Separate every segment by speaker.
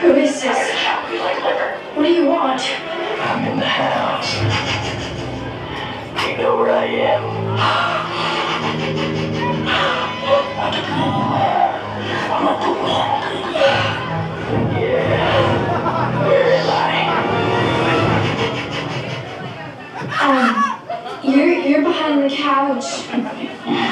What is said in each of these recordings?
Speaker 1: Who is this? What do you want?
Speaker 2: I'm in the house. you know where I am?
Speaker 1: Um, you're, you're behind the couch.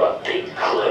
Speaker 2: you a big clue.